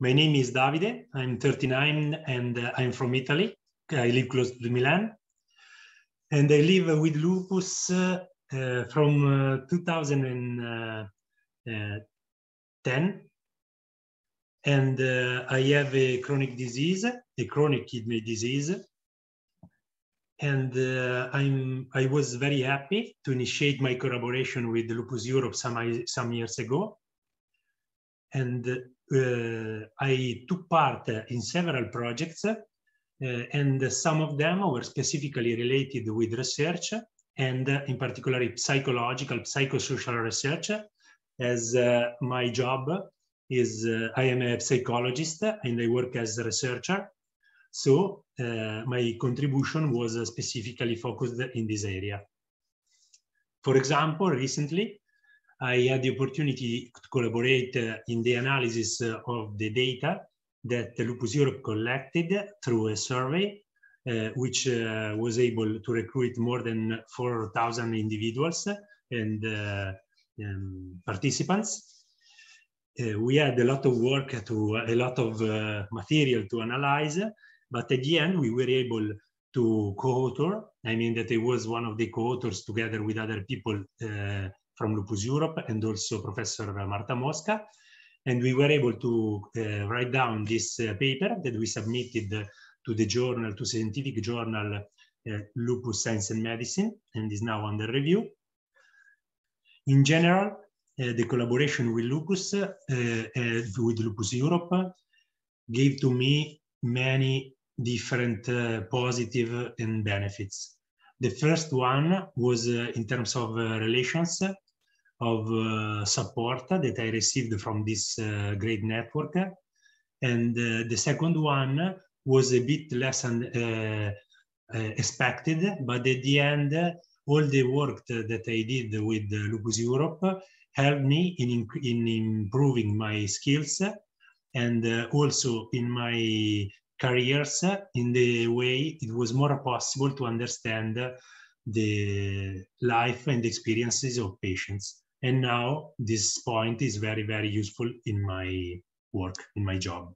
My name is Davide. I'm 39 and uh, I'm from Italy. I live close to Milan. And I live with lupus uh, uh, from uh, 2010. Uh, and uh, I have a chronic disease, a chronic kidney disease. And I'm, I was very happy to initiate my collaboration with Lupus Europe some, some years ago. And uh, I took part in several projects, uh, and some of them were specifically related with research, and in particular psychological, psychosocial research, as uh, my job is I am a psychologist and I work as a researcher. So uh, my contribution was specifically focused in this area. For example, recently I had the opportunity to collaborate uh, in the analysis uh, of the data that Lupus Europe collected through a survey, uh, which uh, was able to recruit more than 4,000 individuals and uh, um, participants. Uh, we had a lot of work to, a lot of material to analyze, but at the end we were able to co-author. I mean that I was one of the co-authors together with other people from Lupus Europe and also Professor Marta Mosca. And we were able to uh, write down this uh, paper that we submitted to the journal, to scientific journal uh, Lupus Science and Medicine, and is now under review. In general, uh, the collaboration with Lupus, uh, uh, with Lupus Europe, gave to me many different positive and benefits. The first one was in terms of relations of uh, support that I received from this uh, great network. And uh, the second one was a bit less than expected, but at the end, all the work that I did with Lupus Europe helped me in, in improving my skills and uh, also in my careers in the way it was more possible to understand the life and experiences of patients. And now this point is very, very useful in my work, in my job.